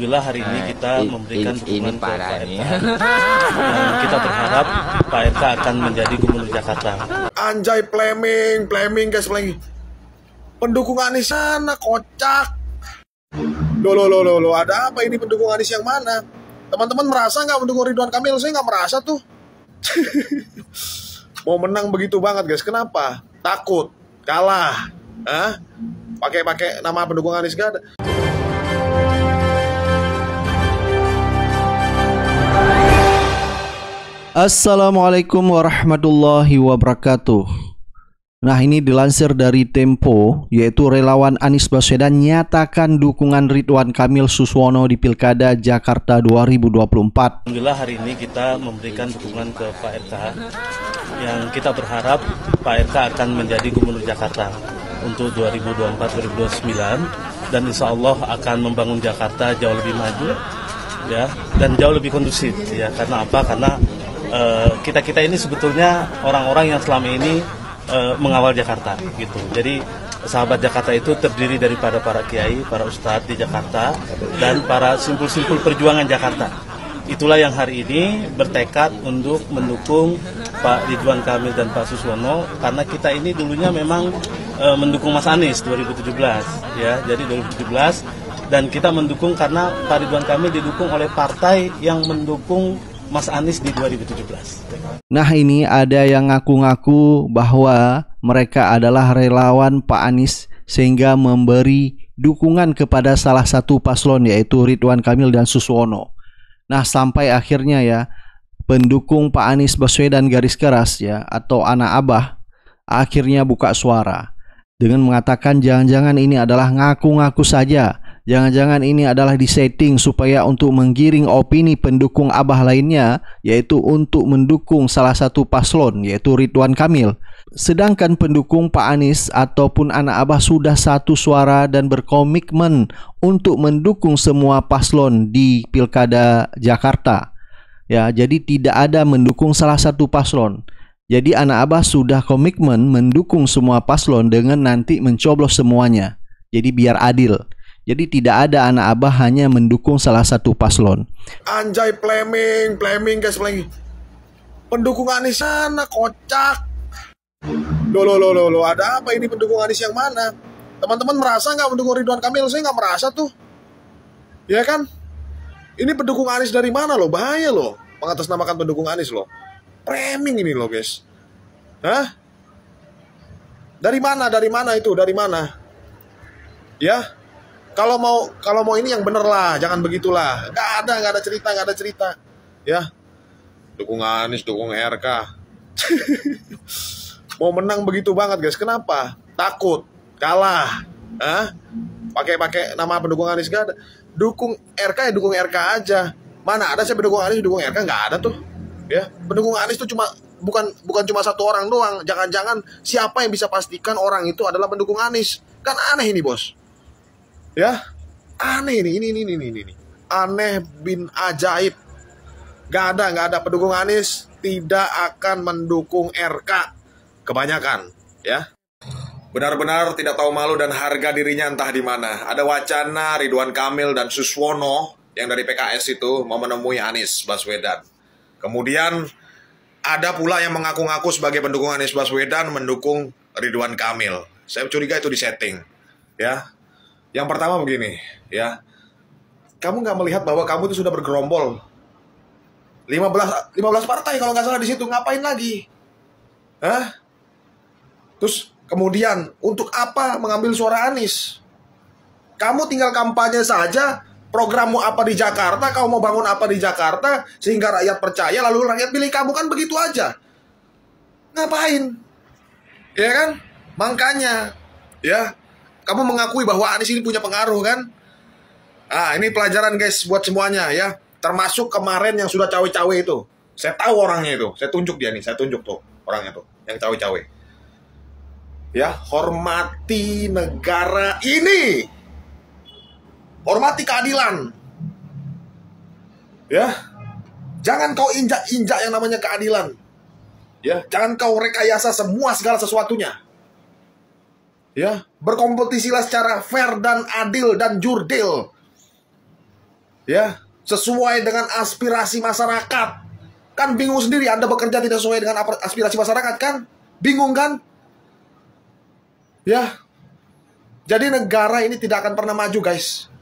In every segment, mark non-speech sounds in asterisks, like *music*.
Alhamdulillah hari ini kita Nah, memberikan ini- dukungan ini ke Pak. RK. Kita berharap Pak RK akan menjadi gubernur Jakarta. Anjay Fleming, Fleming guys Fleming. Pendukung Anies sana kocak. Loh, loh, loh, loh, loh, ada apa ini pendukung Anies yang mana? Teman-teman merasa nggak mendukung Ridwan Kamil? Saya nggak merasa tuh. *laughs* Mau menang begitu banget guys. Kenapa? Takut kalah. Hah? Pakai-pakai nama pendukung Anies gak ada. Assalamualaikum warahmatullahi wabarakatuh. Nah ini dilansir dari Tempo, yaitu relawan Anies Baswedan nyatakan dukungan Ridwan Kamil Suswono di Pilkada Jakarta 2024. Alhamdulillah hari ini kita memberikan dukungan ke Pak RK yang kita berharap Pak RK akan menjadi gubernur Jakarta untuk 2024-2029 dan insya Allah akan membangun Jakarta jauh lebih maju ya dan jauh lebih kondusif ya karena apa karena kita kita ini sebetulnya orang-orang yang selama ini eh, mengawal Jakarta gitu. Jadi sahabat Jakarta itu terdiri daripada para kiai para ustadz di Jakarta dan para simpul-simpul perjuangan Jakarta. Itulah yang hari ini bertekad untuk mendukung Pak Ridwan Kamil dan Pak Suswono karena kita ini dulunya memang eh, mendukung Mas Anies 2017 ya. Jadi 2017 dan kita mendukung karena Pak Ridwan Kamil didukung oleh partai yang mendukung Mas Anies di 2017. Nah ini ada yang ngaku-ngaku bahwa mereka adalah relawan Pak Anies sehingga memberi dukungan kepada salah satu paslon yaitu Ridwan Kamil dan Suswono. Nah sampai akhirnya ya pendukung Pak Anies Baswedan garis keras ya atau anak abah akhirnya buka suara dengan mengatakan jangan-jangan ini adalah ngaku-ngaku saja Jangan-jangan ini adalah disetting supaya untuk menggiring opini pendukung abah lainnya yaitu untuk mendukung salah satu paslon yaitu Ridwan Kamil. Sedangkan pendukung Pak Anies ataupun anak abah sudah satu suara dan berkomitmen untuk mendukung semua paslon di Pilkada Jakarta. Ya, jadi tidak ada mendukung salah satu paslon. Jadi anak abah sudah komitmen mendukung semua paslon dengan nanti mencoblos semuanya. Jadi biar adil. Jadi tidak ada anak abah hanya mendukung salah satu paslon. Anjay Fleming, Fleming guys Fleming. Pendukung Anies sana kocak. Loh, loh, loh, loh, ada apa ini pendukung Anies yang mana? Teman-teman merasa nggak mendukung Ridwan Kamil? Saya nggak merasa tuh. Ya kan? Ini pendukung Anies dari mana loh? Bahaya loh. Mengatasnamakan pendukung Anies loh. Framing ini loh guys. Hah? Dari mana? Dari mana itu? Dari mana? Ya, kalau mau kalau mau ini yang bener lah, jangan begitulah. Gak ada, gak ada cerita, gak ada cerita. Ya, dukung Anies, dukung RK. *laughs* mau menang begitu banget guys. Kenapa? Takut kalah. Hah? Pakai-pakai nama pendukung Anies gak ada. Dukung RK ya dukung RK aja. Mana ada saya pendukung Anies dukung RK nggak ada tuh. Ya, pendukung Anies tuh cuma bukan bukan cuma satu orang doang. Jangan-jangan siapa yang bisa pastikan orang itu adalah pendukung Anies? Kan aneh ini bos. Ya, aneh ini, ini, ini, ini, ini, ini. Aneh bin ajaib. Gak ada, gak ada pendukung Anies tidak akan mendukung RK. Kebanyakan, ya. Benar-benar tidak tahu malu dan harga dirinya entah di mana. Ada wacana Ridwan Kamil dan Suswono yang dari PKS itu mau menemui Anies Baswedan. Kemudian ada pula yang mengaku-ngaku sebagai pendukung Anies Baswedan mendukung Ridwan Kamil. Saya curiga itu disetting, ya. Yang pertama begini, ya. Kamu nggak melihat bahwa kamu itu sudah bergerombol 15 15 partai kalau nggak salah di situ ngapain lagi? Hah? Terus kemudian untuk apa mengambil suara Anies? Kamu tinggal kampanye saja, programmu apa di Jakarta, kamu mau bangun apa di Jakarta sehingga rakyat percaya lalu rakyat pilih kamu kan begitu aja. Ngapain? Ya kan? Makanya ya kamu mengakui bahwa Anies ini punya pengaruh kan? Ah, ini pelajaran guys buat semuanya ya. Termasuk kemarin yang sudah cawe-cawe itu. Saya tahu orangnya itu. Saya tunjuk dia nih, saya tunjuk tuh orangnya tuh yang cawe-cawe. Ya, hormati negara ini. Hormati keadilan. Ya. Jangan kau injak-injak yang namanya keadilan. Ya, jangan kau rekayasa semua segala sesuatunya. Ya, berkompetisilah secara fair dan adil dan jurdil. Ya, sesuai dengan aspirasi masyarakat. Kan bingung sendiri Anda bekerja tidak sesuai dengan aspirasi masyarakat kan? Bingung kan? Ya. Jadi negara ini tidak akan pernah maju, guys.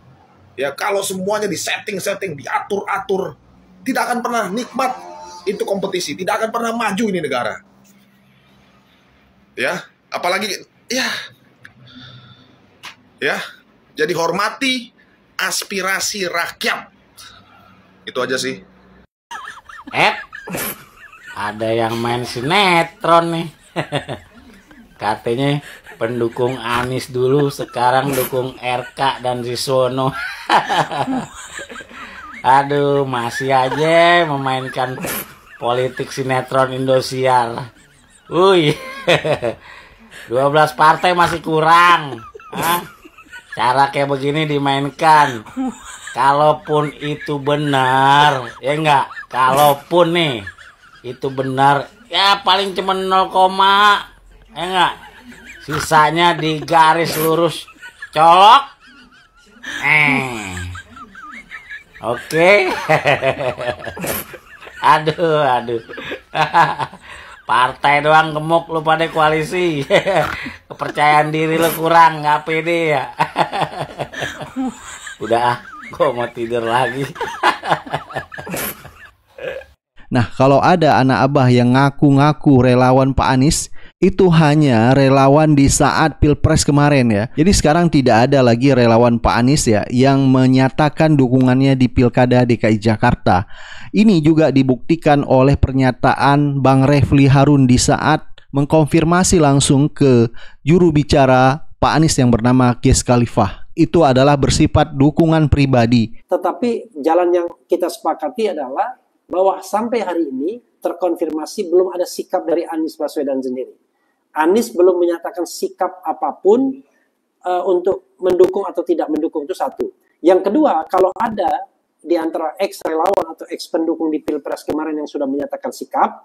Ya, kalau semuanya disetting-setting, diatur-atur, tidak akan pernah nikmat itu kompetisi, tidak akan pernah maju ini negara. Ya, apalagi ya. Ya. Jadi hormati aspirasi rakyat. Itu aja sih. Eh, ada yang main sinetron nih. *laughs* Katanya pendukung Anis dulu, sekarang dukung RK dan Risono. *laughs* Aduh, masih aja memainkan politik sinetron Indosiar. Wih, 12 *laughs* partai masih kurang. Hah? Cara kayak begini dimainkan. Kalaupun itu benar, ya enggak? Kalaupun nih itu benar, ya paling cuma 0, ya enggak? Sisanya di garis lurus colok. Eh. Oke. *laughs* aduh, aduh. *laughs* Partai doang gemuk lu pada koalisi. *laughs* Kepercayaan diri lu kurang, nggak pede ya. *laughs* Udah ah, gua mau tidur lagi. *laughs* Nah, kalau ada anak abah yang ngaku-ngaku relawan Pak Anies, itu hanya relawan di saat Pilpres kemarin ya. Jadi sekarang tidak ada lagi relawan Pak Anies ya yang menyatakan dukungannya di Pilkada DKI Jakarta. Ini juga dibuktikan oleh pernyataan Bang Refli Harun di saat mengkonfirmasi langsung ke juru bicara Pak Anies yang bernama Kies Khalifah. Itu adalah bersifat dukungan pribadi. Tetapi jalan yang kita sepakati adalah bahwa sampai hari ini terkonfirmasi belum ada sikap dari Anies Baswedan sendiri. Anies belum menyatakan sikap apa pun uh, untuk mendukung atau tidak mendukung itu satu. Yang kedua, kalau ada di antara ex relawan atau ex pendukung di Pilpres kemarin yang sudah menyatakan sikap,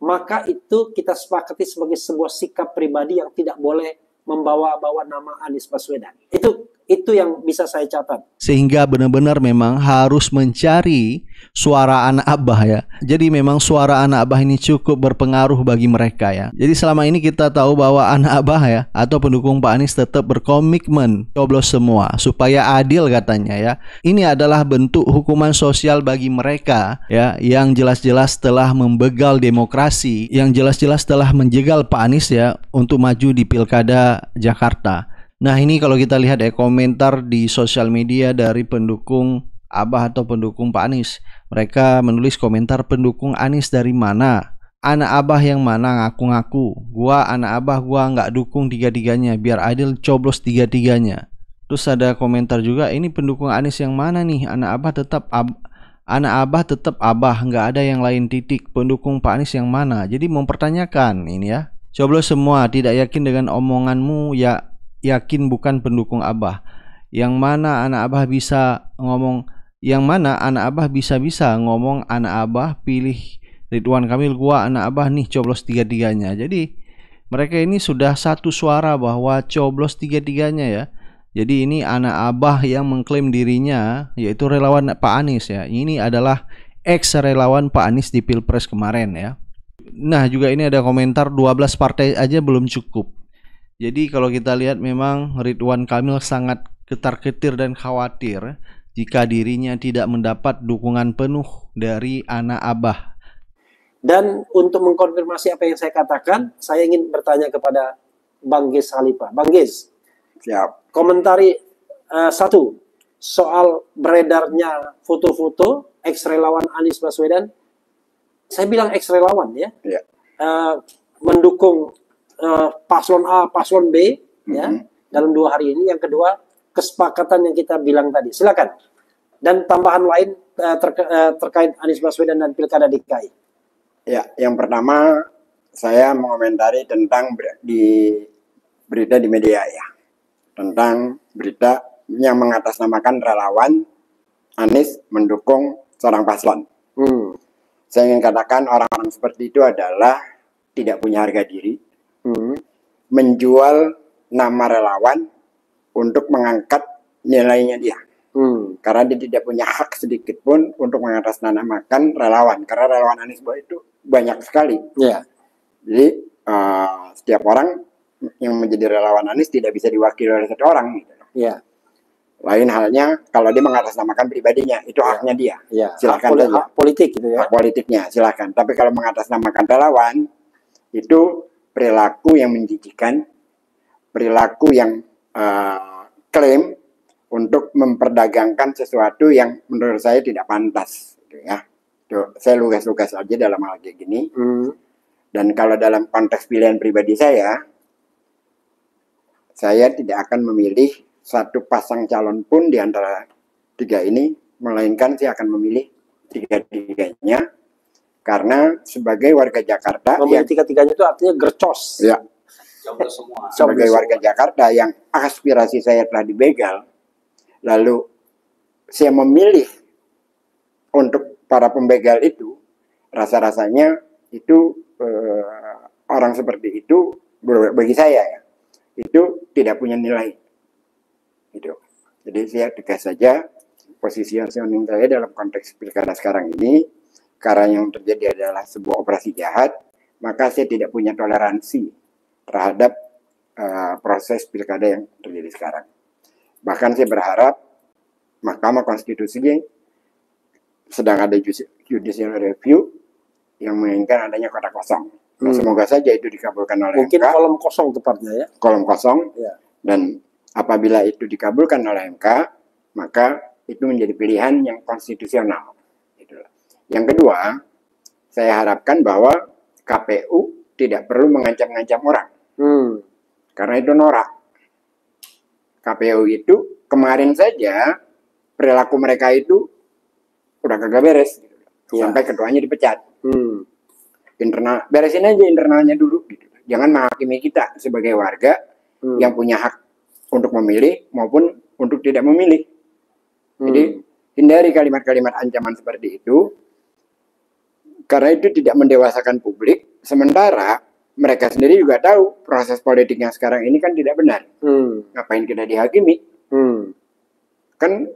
maka itu kita sepakati sebagai sebuah sikap pribadi yang tidak boleh membawa-bawa nama Anies Baswedan. Itu itu yang bisa saya catat. Sehingga benar-benar memang harus mencari suara anak abah ya. Jadi memang suara anak abah ini cukup berpengaruh bagi mereka ya. Jadi selama ini kita tahu bahwa anak abah ya atau pendukung Pak Anies tetap berkomitmen coblos semua supaya adil katanya ya. Ini adalah bentuk hukuman sosial bagi mereka ya yang jelas-jelas telah membegal demokrasi, yang jelas-jelas telah menjegal Pak Anies ya untuk maju di Pilkada Jakarta. Nah ini kalau kita lihat ya komentar di sosial media dari pendukung Abah atau pendukung Pak Anies. Mereka menulis komentar pendukung Anies dari mana? Anak Abah yang mana ngaku-ngaku? Gua anak Abah gua nggak dukung tiga-tiganya biar adil coblos tiga-tiganya. Terus ada komentar juga ini pendukung Anies yang mana nih? Anak Abah tetap ab Anak Abah tetap Abah nggak ada yang lain titik. Pendukung Pak Anies yang mana? Jadi mempertanyakan ini ya. Coblos semua tidak yakin dengan omonganmu ya yakin bukan pendukung Abah. Yang mana anak Abah bisa ngomong yang mana anak Abah bisa-bisa ngomong anak Abah pilih Ridwan Kamil gua anak Abah nih coblos tiga-tiganya. Jadi mereka ini sudah satu suara bahwa coblos tiga-tiganya ya. Jadi ini anak Abah yang mengklaim dirinya yaitu relawan Pak Anies ya. Ini adalah ex relawan Pak Anies di Pilpres kemarin ya. Nah, juga ini ada komentar 12 partai aja belum cukup. Jadi kalau kita lihat memang Ridwan Kamil sangat ketar-ketir dan khawatir jika dirinya tidak mendapat dukungan penuh dari anak abah. Dan untuk mengkonfirmasi apa yang saya katakan, saya ingin bertanya kepada Bang Giz Khalifah. Bang Giz, Siap. komentari uh, satu soal beredarnya foto-foto ex relawan Anies Baswedan. Saya bilang ex relawan ya, Ya. uh, mendukung uh, paslon A, paslon B, ya Mhm. dalam dua hari ini. Yang kedua kesepakatan yang kita bilang tadi. Silakan. Dan tambahan lain uh, terka- uh, terkait Anies Baswedan dan Pilkada DKI. Ya, yang pertama saya mengomentari tentang ber- di berita di media ya. Tentang berita yang mengatasnamakan relawan Anies mendukung seorang paslon. Hmm. Saya ingin katakan orang-orang seperti itu adalah tidak punya harga diri, Hmm. menjual nama relawan untuk mengangkat nilainya dia. Hmm. karena dia tidak punya hak sedikit pun untuk mengatasnamakan relawan karena relawan Anies Boy itu banyak sekali Ya. jadi eh, setiap orang yang menjadi relawan Anies tidak bisa diwakili oleh satu orang gitu. Ya. lain halnya kalau dia mengatasnamakan pribadinya itu haknya dia Ya. Silakan Hak poli- saja. hak politik gitu ya. hak politiknya silakan tapi kalau mengatasnamakan relawan itu perilaku yang menjijikan perilaku yang eh, klaim untuk memperdagangkan sesuatu yang menurut saya tidak pantas gitu ya. Tuh, saya lugas-lugas aja dalam hal kayak gini. Hmm. dan kalau dalam konteks pilihan pribadi saya saya tidak akan memilih satu pasang calon pun di antara tiga ini melainkan saya akan memilih tiga-tiganya karena sebagai warga Jakarta Memilih yang tiga-tiganya itu artinya gercos. ya semua. sebagai warga Jakarta yang aspirasi saya telah dibegal, lalu saya memilih untuk para pembegal itu, rasa-rasanya itu eh, orang seperti itu bagi saya ya, itu tidak punya nilai. Gitu. Jadi saya tegas saja positioning saya dalam konteks pilkada sekarang ini, karena yang terjadi adalah sebuah operasi jahat, maka saya tidak punya toleransi terhadap uh, proses pilkada yang terjadi sekarang. Bahkan saya berharap Mahkamah Konstitusi sedang ada judicial review yang menginginkan adanya kota kosong. Nah, Hmm. Semoga saja itu dikabulkan oleh Mungkin MK, kolom kosong tepatnya ya. kolom kosong, Ya. dan apabila itu dikabulkan oleh MK, maka itu menjadi pilihan yang konstitusional. Yang kedua, saya harapkan bahwa KPU tidak perlu mengancam-ngancam orang Hmm. karena itu norak. KPU itu kemarin saja perilaku mereka itu udah kagak beres gitu. Iya. sampai ketuanya dipecat. Hmm. Internal beresin aja internalnya dulu gitu. Jangan menghakimi kita sebagai warga Hmm. yang punya hak untuk memilih maupun untuk tidak memilih. Hmm. Jadi hindari kalimat-kalimat ancaman seperti itu karena itu tidak mendewasakan publik. Sementara mereka sendiri juga tahu proses politik yang sekarang ini kan tidak benar. Hmm. Ngapain kita dihakimi? Hmm. Kan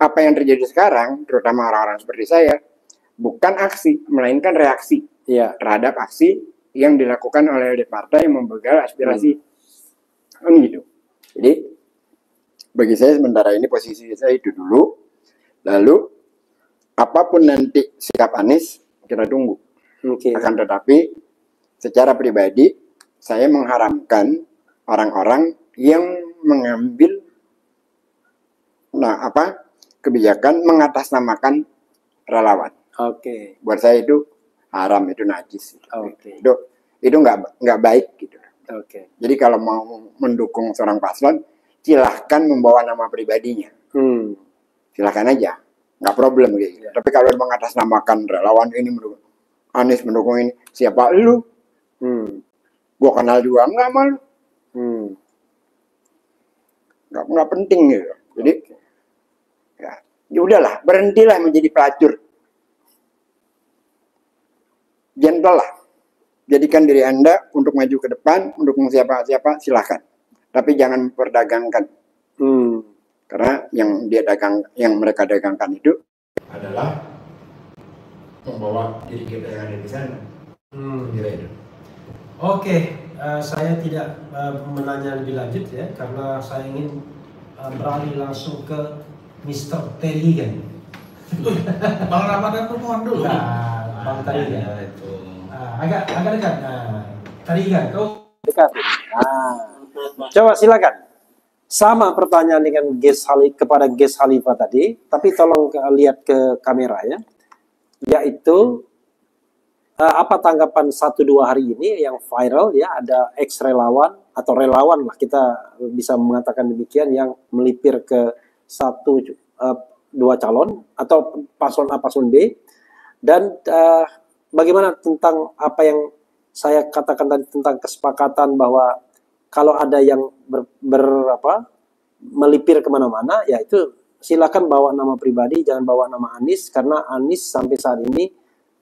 apa yang terjadi sekarang, terutama orang-orang seperti saya, bukan aksi, melainkan reaksi Ya. terhadap aksi yang dilakukan oleh partai yang membegal aspirasi. Kan gitu. Jadi bagi saya sementara ini posisi saya itu dulu. Lalu apa pun nanti sikap Anies kita tunggu. Oke. Akan tetapi secara pribadi saya mengharamkan orang-orang yang mengambil nah apa kebijakan mengatasnamakan relawan. Oke. Buat saya itu haram itu najis. Oke. Itu itu nggak nggak baik gitu. Oke. Jadi kalau mau mendukung seorang paslon, silahkan membawa nama pribadinya. Hmm. Silahkan aja, nggak problem gitu. Tapi kalau mengatasnamakan relawan ini mendukung Anies mendukung ini, siapa lu? Hmm. Gua kenal juga nggak mal, Hmm. nggak nggak penting gitu. Jadi ya, ya udahlah, berhentilah menjadi pelacur. Gentle lah. Jadikan diri Anda untuk maju ke depan, mendukung siapa-siapa, silahkan. Tapi jangan memperdagangkan. Hmm. Karena yang dia dagang, yang mereka dagangkan itu adalah membawa diri kita yang ada di sana. Hmm. Kira itu. Oke, eh, saya tidak eh, menanya lebih lanjut ya, karena saya ingin eh, beralih langsung ke Mr. Teligan. *laughs* Bang Ramadan tuh mohon dulu. Nah, Bang Teligan. Ya, itu. Ah, agak agak dekat. Nah, Teligan, kau dekat. Ah. Coba silakan. Sama pertanyaan dengan Ges Halif kepada Ges Halifah tadi, tapi tolong ke- lihat ke kamera ya. Yaitu eh, apa tanggapan satu dua hari ini yang viral ya ada ex relawan atau relawan lah kita bisa mengatakan demikian yang melipir ke satu eh, dua calon atau paslon A paslon B dan eh, bagaimana tentang apa yang saya katakan tadi tentang kesepakatan bahwa kalau ada yang ber, ber- apa, melipir ke mana-mana ya itu silakan bawa nama pribadi jangan bawa nama Anies karena Anies sampai saat ini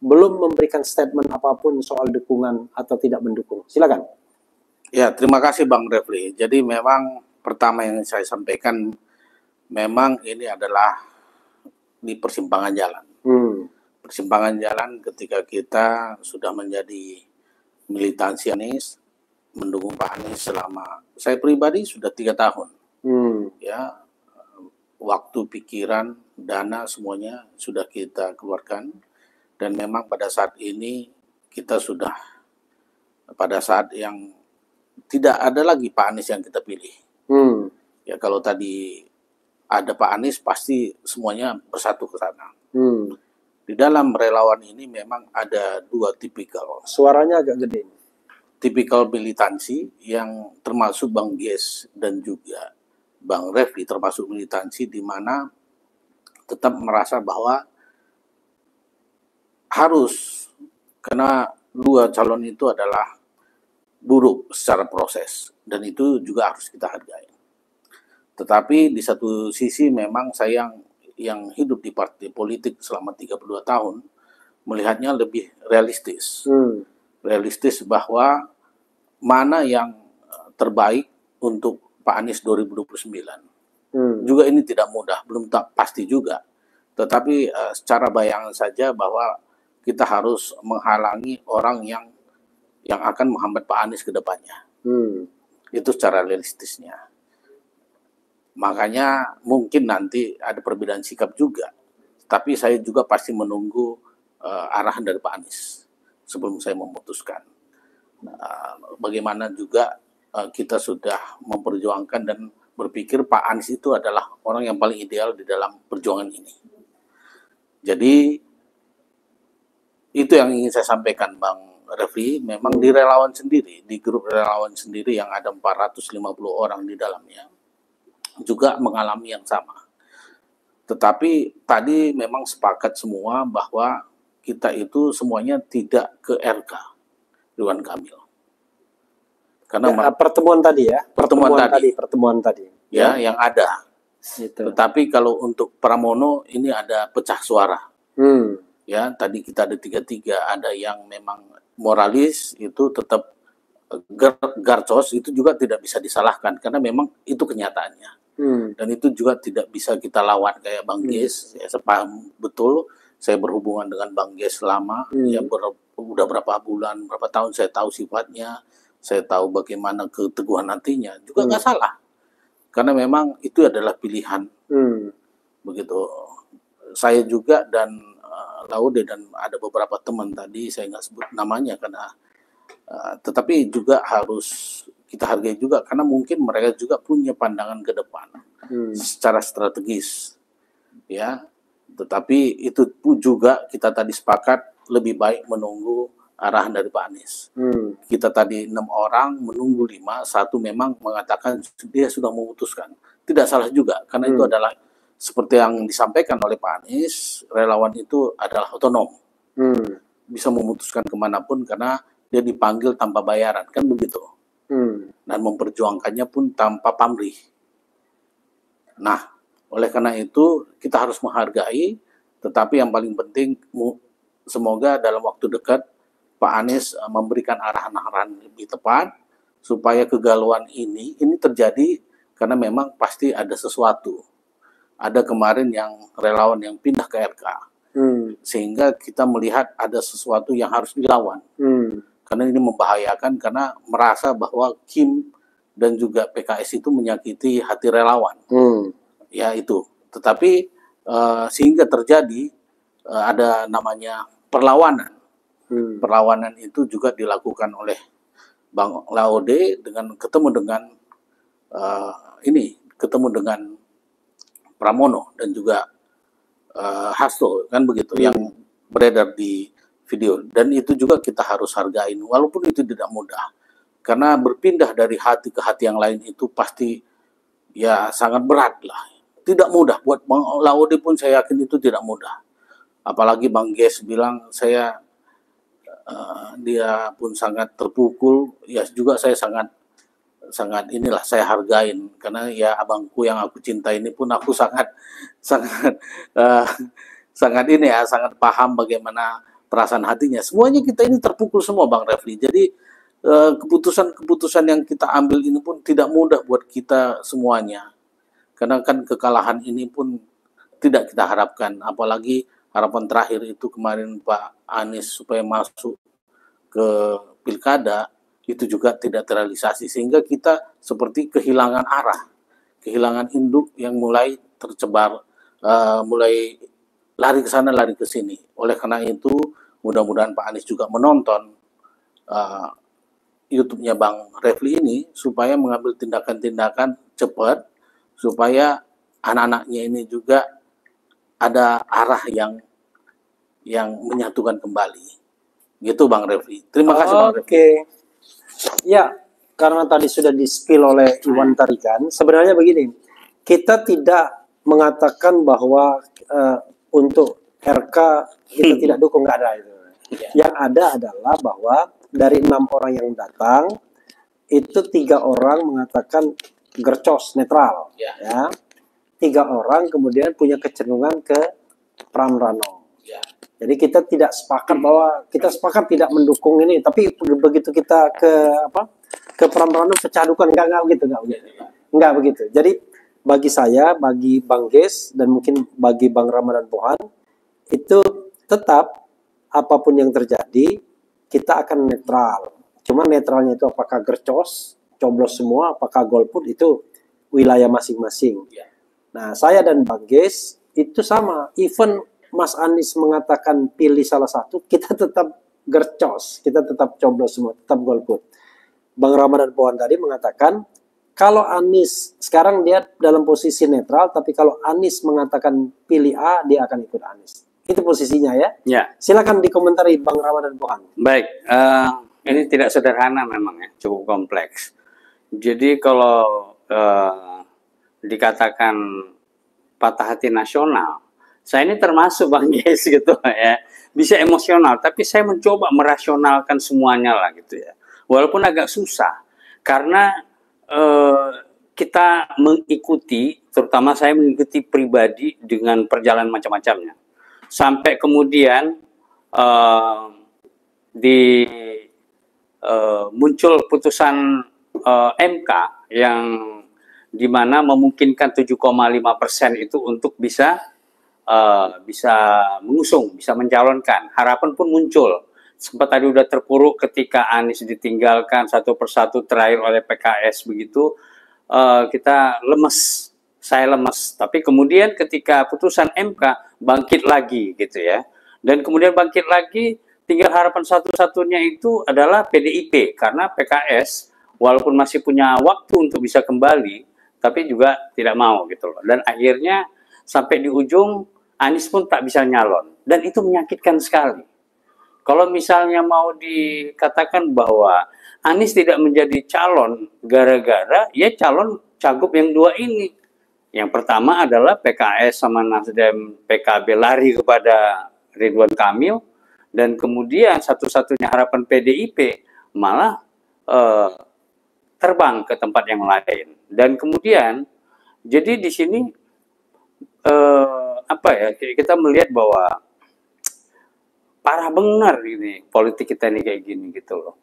belum memberikan statement apa pun soal dukungan atau tidak mendukung silakan Ya, terima kasih Bang Refli. Jadi memang pertama yang saya sampaikan memang ini adalah di persimpangan jalan. Hmm. Persimpangan jalan ketika kita sudah menjadi militansi Anies, mendukung Pak Anies selama saya pribadi sudah tiga tahun. Hmm. Ya, waktu, pikiran, dana semuanya sudah kita keluarkan dan memang pada saat ini kita sudah pada saat yang tidak ada lagi Pak Anies yang kita pilih. Hmm. Ya kalau tadi ada Pak Anies pasti semuanya bersatu ke sana. Hmm. Di dalam relawan ini memang ada dua tipikal. Suaranya agak gede. Tipikal militansi yang termasuk Bang Gies dan juga Bang Refli termasuk militansi di mana tetap merasa bahwa harus karena dua calon itu adalah buruk secara proses dan itu juga harus kita hargai. Tetapi di satu sisi memang saya yang, yang hidup di partai politik selama 32 tahun melihatnya lebih realistis. Hmm. Realistis bahwa mana yang eh, terbaik untuk Pak Anies 2029. Hmm. Juga ini tidak mudah, belum tak pasti juga. Tetapi eh, secara bayangan saja bahwa kita harus menghalangi orang yang yang akan menghambat Pak Anies ke depannya. Hmm. Itu secara realistisnya. Makanya mungkin nanti ada perbedaan sikap juga. Tapi saya juga pasti menunggu eh, arahan dari Pak Anies sebelum saya memutuskan. Nah, bagaimana juga eh, kita sudah memperjuangkan dan berpikir Pak Anies itu adalah orang yang paling ideal di dalam perjuangan ini. Jadi itu yang ingin saya sampaikan Bang Refli, memang di relawan sendiri, di grup relawan sendiri yang ada 450 orang di dalamnya, juga mengalami yang sama. Tetapi tadi memang sepakat semua bahwa kita itu semuanya tidak ke RK, Ridwan Kamil. Karena Ya, pertemuan tadi ya. Pertemuan tadi. Pertemuan tadi. ya yang ada. Gitu. Tetapi kalau untuk Pramono ini ada pecah suara. Hmm. ya tadi kita ada tiga tiga ada yang memang moralis itu tetap eh, gar- garcos itu juga tidak bisa disalahkan karena memang itu kenyataannya Hmm. dan itu juga tidak bisa kita lawan kayak Bang Hmm. Ges ya saya paham betul saya berhubungan dengan Bang Ges lama Hmm. ya ber- udah berapa bulan berapa tahun saya tahu sifatnya saya tahu bagaimana keteguhan nantinya juga nggak salah. Karena memang itu adalah pilihan. Hmm. begitu. Saya juga dan uh, Laude dan ada beberapa teman tadi saya nggak sebut namanya karena uh, tetapi juga harus kita hargai juga karena mungkin mereka juga punya pandangan ke depan Hmm. secara strategis ya. Tetapi itu pun juga kita tadi sepakat lebih baik menunggu arahan dari Pak Anies Hmm. kita tadi enam orang menunggu lima satu memang mengatakan dia sudah memutuskan tidak salah juga karena itu Hmm. adalah seperti yang disampaikan oleh Pak Anies relawan itu adalah otonom Hmm. bisa memutuskan ke mana pun karena dia dipanggil tanpa bayaran kan begitu Hmm. dan memperjuangkannya pun tanpa pamrih nah oleh karena itu kita harus menghargai tetapi yang paling penting semoga dalam waktu dekat Pak Anies eh, memberikan arahan-arahan lebih tepat supaya kegalauan ini ini terjadi karena memang pasti ada sesuatu. Ada kemarin yang relawan yang pindah ke RK Hmm. sehingga kita melihat ada sesuatu yang harus dilawan Hmm. karena ini membahayakan karena merasa bahwa Kim dan juga PKS itu menyakiti hati relawan Hmm. ya itu. Tetapi eh, sehingga terjadi eh, ada namanya perlawanan. Hmm. Perlawanan itu juga dilakukan oleh Bang Laode dengan ketemu dengan eh, ini, ketemu dengan Pramono dan juga eh, Hasto kan begitu yang beredar di video. Dan itu juga kita harus hargain walaupun itu tidak mudah. Karena berpindah dari hati ke hati yang lain itu pasti ya sangat berat lah. Tidak mudah. Buat Bang Laode pun saya yakin itu tidak mudah apalagi Bang Ges bilang saya eh, dia pun sangat terpukul. Ya juga saya sangat sangat inilah saya hargain. Karena ya abangku yang aku cinta ini pun aku *laughs* sangat sangat eh, sangat ini ya sangat paham bagaimana perasaan hatinya. Semuanya kita ini terpukul semua Bang Refli. Jadi eh, keputusan-keputusan yang kita ambil ini pun tidak mudah buat kita semuanya. Karena kan kekalahan ini pun tidak kita harapkan, apalagi harapan terakhir itu kemarin Pak Anies supaya masuk ke pilkada itu juga tidak terrealisasi sehingga kita seperti kehilangan arah, kehilangan induk yang mulai tercebar, uh, mulai lari ke sana lari ke sini. Oleh karena itu mudah-mudahan Pak Anies juga menonton uh, YouTube-nya Bang Refli ini supaya mengambil tindakan-tindakan cepat supaya anak-anaknya ini juga ada arah yang yang menyatukan kembali. Gitu Bang Refli. Terima kasih Bang Refli. Oke. Ya, karena tadi sudah di-spill oleh Iwan Tarikan, sebenarnya begini, kita tidak mengatakan bahwa eh, untuk RK kita *laughs* tidak dukung, nggak ada itu. Yang ada adalah bahwa dari enam orang yang datang, itu tiga orang mengatakan gercos netral, Ya. ya. Tiga orang kemudian punya kecenderungan ke Pram Rano. Ya. Jadi kita tidak sepakat bahwa kita sepakat tidak mendukung ini, tapi begitu kita ke apa ke Pramrano pecah dukan enggak enggak begitu enggak begitu. Enggak begitu. Jadi bagi saya, bagi Bang Ges dan mungkin bagi Bang Ramadan Pohan itu tetap apa pun yang terjadi kita akan netral. Cuma netralnya itu apakah gercos, coblos semua, apakah golput itu wilayah masing-masing. Ya. Nah, saya dan Bang Ges itu sama. Even Mas Anies mengatakan pilih salah satu, kita tetap gercos, kita tetap coblos semua, tetap golput. Bang Ramadan Pohan tadi mengatakan kalau Anies sekarang dia dalam posisi netral, tapi kalau Anies mengatakan pilih A, dia akan ikut Anies. Itu posisinya ya. Ya, Silakan dikomentari Bang Ramadan Pohan. baik. Eh, ini tidak sederhana memang ya, cukup kompleks. Jadi kalau eh, dikatakan patah hati nasional, saya ini termasuk Bang Yes *laughs* gitu ya. Bisa emosional, tapi saya mencoba merasionalkan semuanya lah gitu ya. Walaupun agak susah, karena eh, kita mengikuti, terutama saya mengikuti pribadi dengan perjalanan macam-macamnya. Sampai kemudian eh, di eh, muncul putusan eh, MK yang di mana memungkinkan 7,5 persen itu untuk bisa eh, bisa mengusung, bisa mencalonkan. Harapan pun muncul. Sempat tadi udah terpuruk ketika Anies ditinggalkan satu persatu terakhir oleh PKS begitu. eh, kita lemes, saya lemes. Tapi kemudian ketika putusan MK bangkit lagi gitu ya. Dan kemudian bangkit lagi, tinggal harapan satu-satunya itu adalah PDIP karena PKS walaupun masih punya waktu untuk bisa kembali, tapi juga tidak mau gitu loh. Dan akhirnya sampai di ujung Anies pun tak bisa nyalon dan itu menyakitkan sekali. Kalau misalnya mau dikatakan bahwa Anies tidak menjadi calon gara-gara ya calon cagup yang dua ini. Yang pertama adalah PKS sama Nasdem PKB lari kepada Ridwan Kamil dan kemudian satu-satunya harapan PDIP malah eh, terbang ke tempat yang lain. Dan kemudian jadi di sini eh, apa ya kita melihat bahwa parah benar ini politik kita ini kayak gini gitu loh.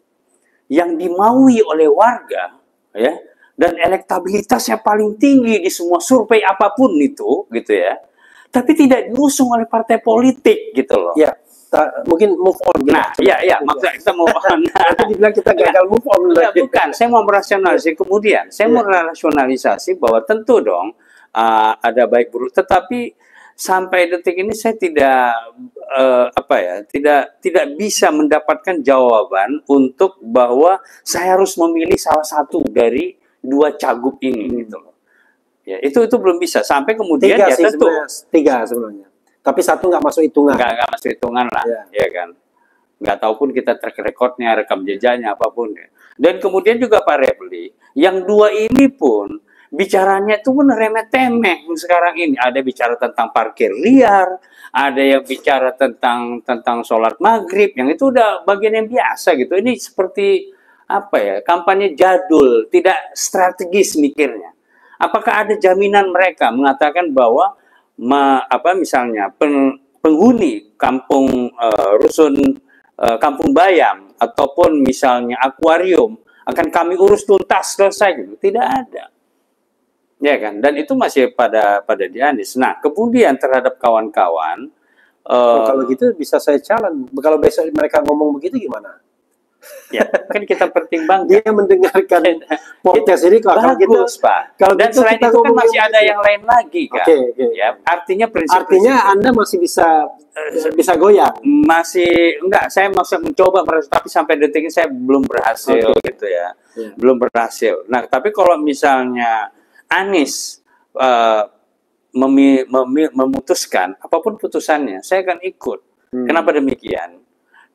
Yang dimaui oleh warga ya dan elektabilitasnya paling tinggi di semua survei apa pun itu gitu ya. Tapi tidak diusung oleh partai politik gitu loh. Ya, ta- mungkin move on. gitu. Nah, iya iya maksudnya kita mau *laughs* Nanti dibilang kita gagal move on. Enggak, bukan. Saya mau merasionalisasi kemudian. Saya mau merasionalisasi bahwa tentu dong uh, ada baik buruk. Tetapi sampai detik ini saya tidak uh, apa ya, tidak tidak bisa mendapatkan jawaban untuk bahwa saya harus memilih salah satu dari dua cagup ini gitu loh. Ya, itu itu belum bisa sampai kemudian Tiga ya sih tentu sebenarnya. Tiga sebenarnya. Tapi satu nggak masuk hitungan. nggak nggak masuk hitungan lah, Iya. ya kan. Nggak tahu pun kita track recordnya, rekam jejaknya apa pun. ya. Dan kemudian juga Pak Repli, yang dua ini pun bicaranya itu pun remeh-temeh sekarang ini. Ada bicara tentang parkir liar, ada yang bicara tentang tentang sholat maghrib, yang itu udah bagian yang biasa gitu. Ini seperti apa ya, kampanye jadul, tidak strategis mikirnya. Apakah ada jaminan mereka mengatakan bahwa ma- apa misalnya pen- penghuni kampung eh, rusun eh, kampung bayam ataupun misalnya akuarium akan kami urus tuntas selesai gitu tidak ada ya kan? Dan itu masih pada pada di Anies. Nah, kemudian terhadap kawan-kawan Oh, eh, kalau gitu bisa saya challenge. Kalau besok mereka ngomong begitu gimana? Ya kan kita pertimbangkan. Dia mendengarkan *laughs* podcast ini kalau gitu. Bagus, Pak. kalau Dan gitu selain kita itu kan masih ada yang lain lagi kan. Oke, oke. Ya, artinya prinsip Artinya Anda masih bisa bisa goyang. masih enggak saya masih mencoba tapi sampai detik ini saya belum berhasil Oke. gitu ya Iya. belum berhasil nah tapi kalau misalnya Anies eh, memi- memi- memutuskan apa pun putusannya saya akan ikut Hmm. kenapa demikian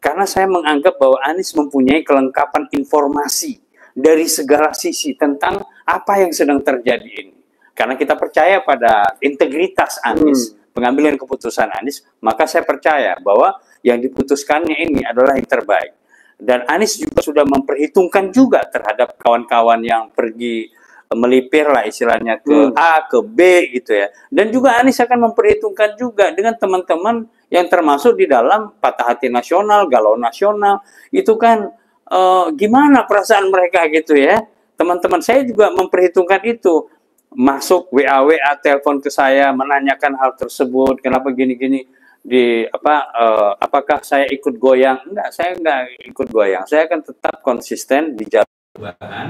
karena saya menganggap bahwa Anies mempunyai kelengkapan informasi dari segala sisi tentang apa yang sedang terjadi ini karena kita percaya pada integritas Anies pengambilan keputusan Anies, maka saya percaya bahwa yang diputuskannya ini adalah yang terbaik. Dan Anies juga sudah memperhitungkan juga terhadap kawan-kawan yang pergi melipir lah istilahnya ke A, ke B gitu ya. Dan juga Anies akan memperhitungkan juga dengan teman-teman yang termasuk di dalam patah hati nasional, galau nasional. Itu kan eh, gimana perasaan mereka gitu ya. Teman-teman saya juga memperhitungkan itu masuk WA WA telepon ke saya menanyakan hal tersebut kenapa gini-gini di apa eh, apakah saya ikut goyang enggak saya enggak ikut goyang saya akan tetap konsisten di jalan perubahan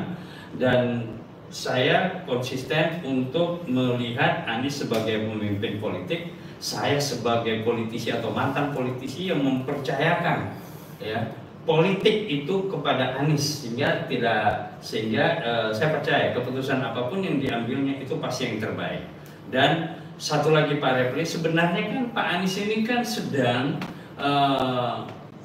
dan saya konsisten untuk melihat Anies sebagai pemimpin politik saya sebagai politisi atau mantan politisi yang mempercayakan ya politik itu kepada Anies sehingga tidak sehingga eh, saya percaya keputusan apa pun yang diambilnya itu pasti yang terbaik. Dan satu lagi Pak Repli sebenarnya kan Pak Anies ini kan sedang eh,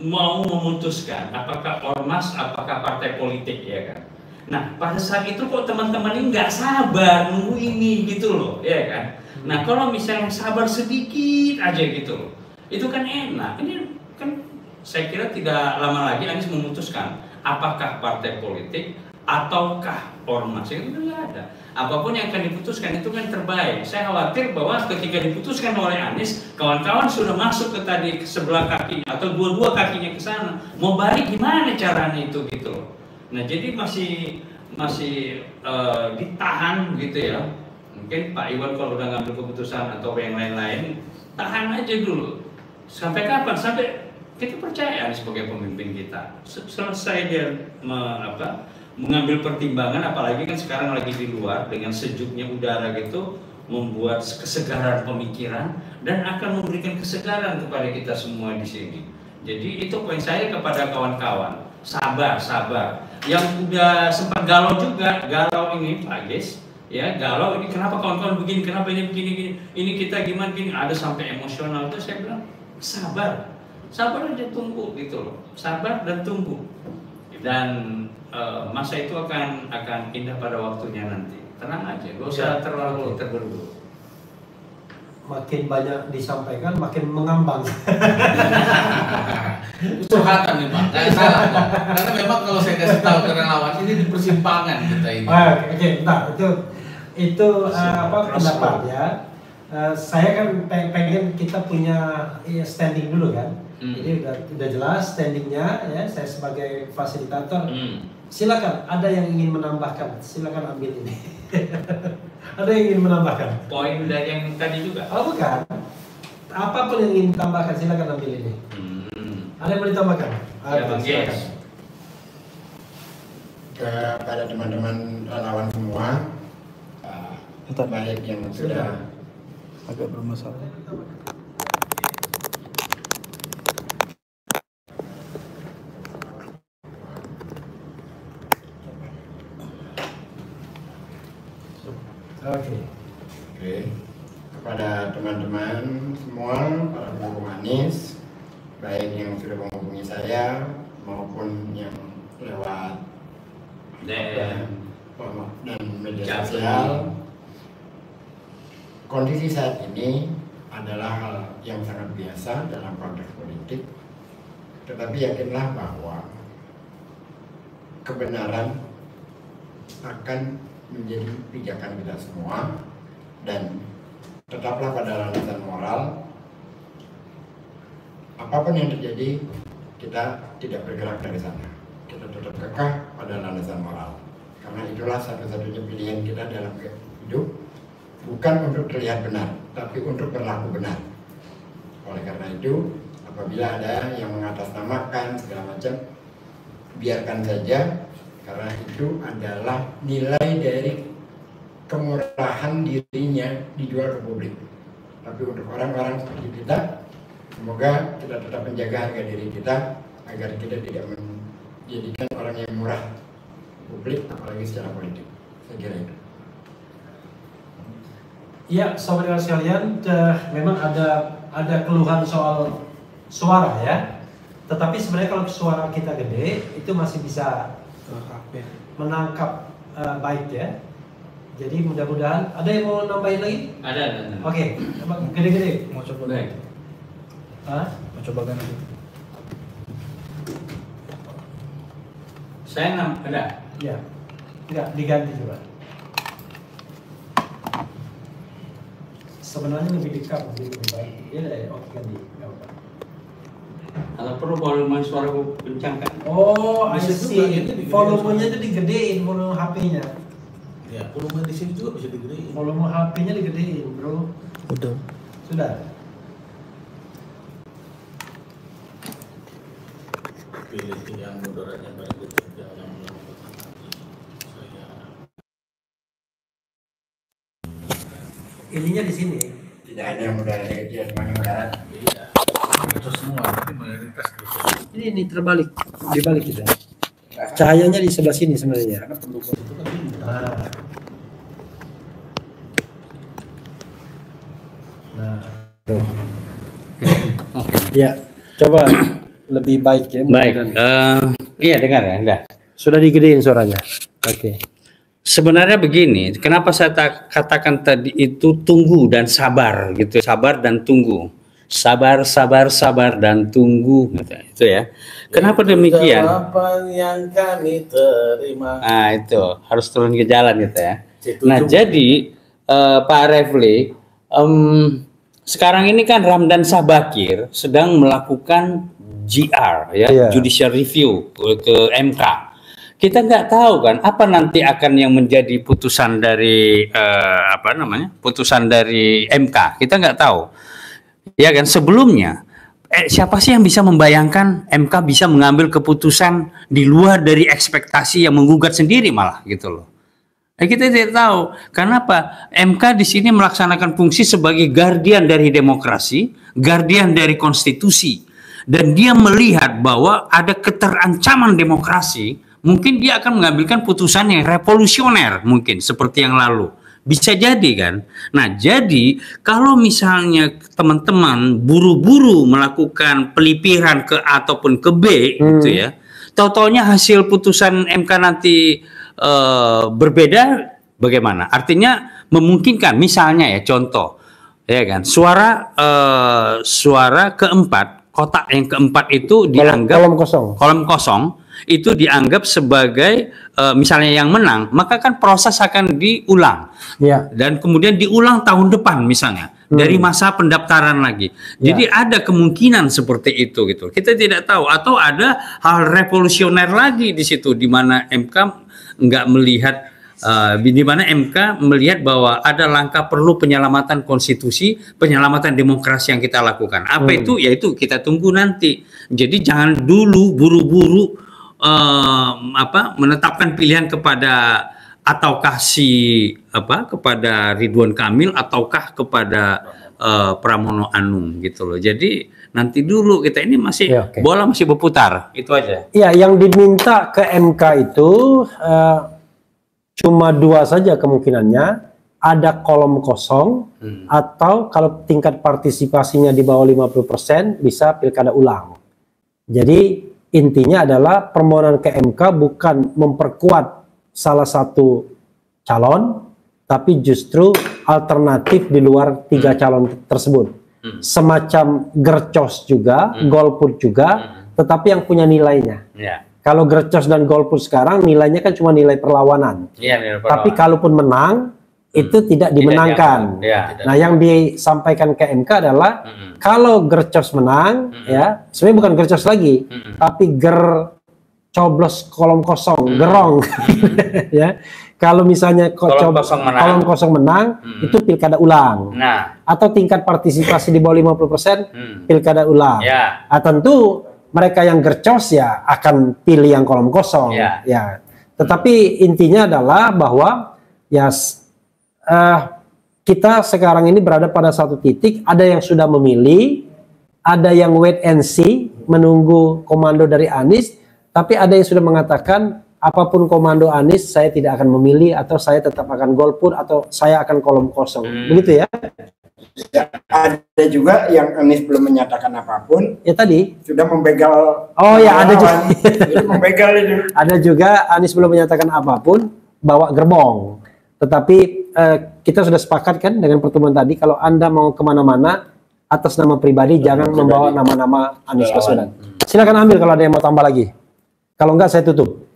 mau memutuskan apakah ormas apakah partai politik ya kan nah pada saat itu kok teman-teman ini nggak sabar nunggu ini gitu loh ya kan nah kalau misalnya sabar sedikit aja gitu loh itu kan enak ini kan saya kira tidak lama lagi Anies memutuskan apakah partai politik ataukah ormas itu nggak ada. Apa pun yang akan diputuskan itu kan terbaik. Saya khawatir bahwa ketika diputuskan oleh Anies, kawan-kawan sudah masuk ke tadi ke sebelah kakinya atau dua-dua kakinya ke sana. Mau balik gimana caranya itu gitu loh. Nah jadi masih masih eh, ditahan gitu ya. Mungkin Pak Iwan kalau udah ngambil keputusan atau yang lain-lain, tahan aja dulu. Sampai kapan? Sampai kita percaya sebagai pemimpin kita. Se- Selesai dia me- apa, mengambil pertimbangan, apalagi kan sekarang lagi di luar dengan sejuknya udara gitu, membuat kesegaran pemikiran dan akan memberikan kesegaran kepada kita semua di sini. Jadi itu poin saya kepada kawan-kawan, sabar, sabar. Yang udah sempat galau juga, galau ini Pak Ges, ya galau ini kenapa kawan-kawan begini, kenapa ini begini, gini, ini kita gimana gini, ada sampai emosional itu saya bilang sabar, sabar aja tunggu gitu loh, sabar dan tunggu dan eh, masa itu akan akan indah pada waktunya nanti. Tenang aja, gak usah terlalu terburu-buru. Makin banyak disampaikan, makin mengambang. *laughs* curhatan nih Pak, kayak salah Pak. Karena memang kalau saya kasih tahu ke relawan ini di persimpangan kita ini. Oke, bentar. Itu itu eh, apa pendapat ya. Eh, saya kan pe- pengen kita punya ya, standing dulu kan. Hmm. Jadi udah udah jelas standingnya ya. Saya sebagai fasilitator. Hmm. Silakan. Ada yang ingin menambahkan? Silakan ambil ini. *laughs* ada yang ingin menambahkan? Poin dari yang tadi juga. Oh bukan. Apa pun yang ingin ditambahkan silakan ambil ini. Hmm. Ada yang mau ditambahkan? Ya, Oke, Bang silakan. Yes. kepada teman-teman relawan semua uh, baik yang sudah agak bermasalah. Oke. Oke. Kepada teman-teman semua, para pendukung Anies, baik yang sudah menghubungi saya maupun yang lewat Dan dan media sosial. Kondisi saat ini adalah hal yang sangat biasa dalam konteks politik, tetapi yakinlah bahwa kebenaran akan menjadi pijakan kita semua dan tetaplah pada landasan moral. Apa pun yang terjadi, kita tidak bergerak dari sana. Kita tetap kekeh pada landasan moral. Karena itulah satu-satunya pilihan kita dalam hidup bukan untuk terlihat benar, tapi untuk berlaku benar. Oleh karena itu, apabila ada yang mengatasnamakan segala macam, biarkan saja karena itu adalah nilai dari kemurahan dirinya dijual ke publik. Tapi untuk orang-orang seperti kita, semoga kita tetap menjaga harga diri kita agar kita tidak menjadikan orang yang murah publik, apalagi secara politik. Saya kira itu. Ya, saudara sekalian, eh, memang ada ada keluhan soal suara ya. Tetapi sebenarnya kalau suara kita gede, itu masih bisa menangkap eh, baik ya. Jadi mudah-mudahan ada yang mau nambahin lagi? Ada, ada. ada. Oke, coba gede-gede. Mau coba Baik. Hah? Mau coba ganti. Saya nggak ada. Ya, enggak diganti coba. Sebenarnya lebih dekat, lebih baik. Ya, ya, oke. Nggak apa-apa. Kalau perlu volume suara gue kencangkan. Oh, I Bisa juga, see. Volumenya itu digedein, volume HP-nya. Ya, volume di sini juga bisa digedein. Volume HP-nya digedein, bro. Udah. Sudah. Pilih yang mudaratnya baik itu jangan melakukan saya Ininya di sini. Tidak ada yang mudah kecil, semuanya mudarat. iya. Itu semua. Ini ini terbalik, dibalik kita. Cahayanya di sebelah sini sebenarnya. Kan. Nah. Nah. Ya, coba lebih baik ya. Baik. mudah-mudahan. eh, iya dengar ya, enggak. Sudah digedein suaranya. Oke. Sebenarnya begini, kenapa saya tak- katakan tadi itu tunggu dan sabar gitu, sabar dan tunggu, sabar, sabar, sabar dan tunggu, gitu. itu ya. Kenapa demikian? Jawaban yang kami terima. Nah itu harus turun ke jalan gitu ya. Itu Nah tuh. jadi eh, Pak Refli, em, sekarang ini kan Ramdan Sabakir sedang melakukan GR ya, Iya. judicial review ke, ke MK. Kita nggak tahu kan apa nanti akan yang menjadi putusan dari eh, apa namanya putusan dari MK. Kita nggak tahu. Ya kan sebelumnya eh, siapa sih yang bisa membayangkan MK bisa mengambil keputusan di luar dari ekspektasi yang menggugat sendiri malah gitu loh. Eh, kita tidak tahu kenapa MK di sini melaksanakan fungsi sebagai guardian dari demokrasi, guardian dari konstitusi, dan dia melihat bahwa ada keterancaman demokrasi, mungkin dia akan mengambilkan putusan yang revolusioner mungkin seperti yang lalu. Bisa jadi kan? Nah, jadi kalau misalnya teman-teman buru-buru melakukan pelipiran ke A ataupun ke B gitu ya. Totalnya hasil putusan MK nanti eh, berbeda bagaimana? Artinya memungkinkan misalnya ya contoh ya kan suara eh, suara keempat kotak yang keempat itu dianggap kolom kosong. kolom kosong itu dianggap sebagai eh, misalnya yang menang maka kan proses akan diulang Ya. dan kemudian diulang tahun depan misalnya dari masa pendaftaran lagi. Jadi ada kemungkinan seperti itu gitu. Kita tidak tahu atau ada hal revolusioner lagi di situ di mana MK nggak melihat eh, di mana MK melihat bahwa ada langkah perlu penyelamatan konstitusi, penyelamatan demokrasi yang kita lakukan. Apa itu? Yaitu kita tunggu nanti. Jadi jangan dulu buru-buru eh, apa menetapkan pilihan kepada ataukah si apa kepada Ridwan Kamil ataukah kepada eh, Pramono Anung gitu loh. Jadi nanti dulu kita ini masih Ya, oke. bola masih berputar. Itu aja. Ya, yang diminta ke MK itu eh, cuma dua saja kemungkinannya. Ada kolom kosong atau kalau tingkat partisipasinya di bawah 50% bisa pilkada ulang. Jadi intinya adalah permohonan ke MK bukan memperkuat salah satu calon, tapi justru alternatif di luar tiga calon tersebut. Semacam gercos juga, golput juga, tetapi yang punya nilainya. Ya. Kalau gercos dan golput sekarang nilainya kan cuma nilai perlawanan. Iya, Tapi kalaupun menang itu tidak dimenangkan. Ya. Nah, yang disampaikan ke MK adalah Mm-mm. kalau gercos menang, ya sebenarnya bukan gercos lagi, Mm-mm. tapi ger coblos kolom kosong, gerong, *laughs* ya. Kalau misalnya ko- Kolom cob- kosong menang. kolom kosong menang, itu pilkada ulang. Nah, Atau tingkat partisipasi di bawah 50% hmm. pilkada ulang. ya. Ah, tentu mereka yang gercos ya akan pilih yang kolom kosong. Ya. Ya. Tetapi intinya adalah bahwa ya eh, kita sekarang ini berada pada satu titik ada yang sudah memilih, ada yang wait and see menunggu komando dari Anies, tapi ada yang sudah mengatakan apa pun komando Anies saya tidak akan memilih atau saya tetap akan golput atau saya akan kolom kosong. Hmm. Begitu ya? Ada juga yang Anies belum menyatakan apa pun, Ya tadi sudah membegal. Oh ya, ada juga. *laughs* membegal itu. Ada juga Anies belum menyatakan apa pun bawa gerbong. Tetapi eh, kita sudah sepakat kan dengan pertemuan tadi kalau anda mau ke mana-mana atas nama pribadi jangan membawa nama-nama Anies Baswedan. Silakan ambil kalau ada yang mau tambah lagi. Kalau enggak saya tutup.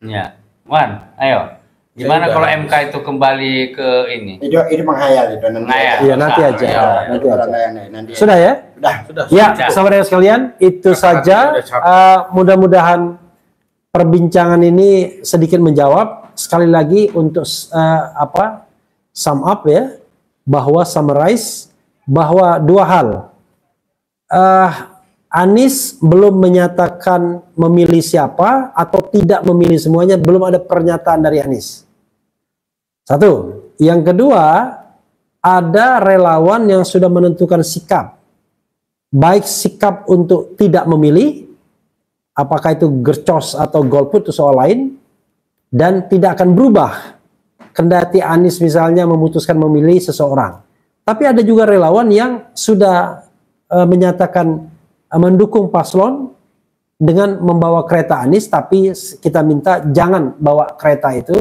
Ya. Wan, ayo. Gimana kalau MK itu kembali ke ini? Itu itu menghayal itu nanti. Menghayal. Iya nanti Nah, aja. iya, Nanti aja. Nanti Sudah ya? Sudah. Sudah. Ya, saudara sekalian, itu saja. Eh, mudah-mudahan perbincangan ini sedikit menjawab. Sekali lagi untuk eh, apa? Sum up ya, bahwa summarize bahwa dua hal. Eh, Anies belum menyatakan memilih siapa atau tidak memilih semuanya, belum ada pernyataan dari Anies. Satu. Yang kedua, ada relawan yang sudah menentukan sikap baik sikap untuk tidak memilih, apakah itu gercos atau golput itu soal lain, dan tidak akan berubah. Kendati Anies misalnya memutuskan memilih seseorang. Tapi ada juga relawan yang sudah eh, menyatakan eh, mendukung paslon dengan membawa kereta Anies, tapi kita minta jangan bawa kereta itu.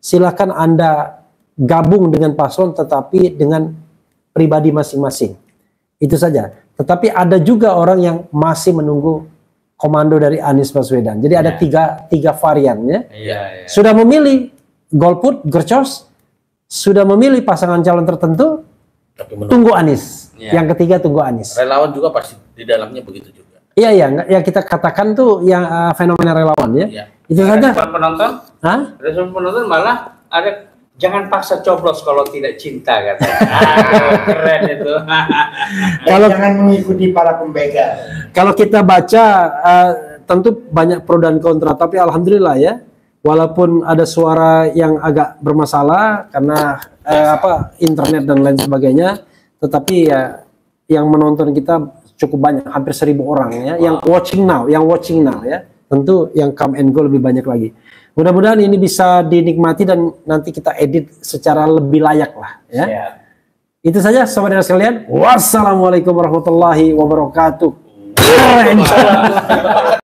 Silakan Anda gabung dengan paslon tetapi dengan pribadi masing-masing. Itu saja. Tetapi ada juga orang yang masih menunggu komando dari Anies Baswedan. Jadi ada Ya. tiga tiga varian ya. Iya. Sudah memilih golput, gercos, sudah memilih pasangan calon tertentu, Tapi menurut tunggu Anies. Ya. Yang ketiga tunggu Anies. relawan juga pasti di dalamnya begitu juga. Iya iya, yang kita katakan tuh yang uh, fenomena relawan ya. Iya. Itu saja. Respon penonton, Hah? respon penonton malah ada jangan paksa coblos kalau tidak cinta katanya. Ah, keren itu. *laughs* Kalau- jangan mengikuti para pembegal. Kalau kita baca uh, tentu banyak pro dan kontra, tapi alhamdulillah ya, walaupun ada suara yang agak bermasalah karena uh, apa internet dan lain sebagainya, tetapi ya yang menonton kita cukup banyak, hampir seribu orang ya, yang watching now, yang watching now ya, tentu yang come and go lebih banyak lagi. Mudah-mudahan ini bisa dinikmati dan nanti kita edit secara lebih layak lah ya. Ya. Itu saja saudara sekalian. Wassalamualaikum warahmatullahi wabarakatuh. Keren.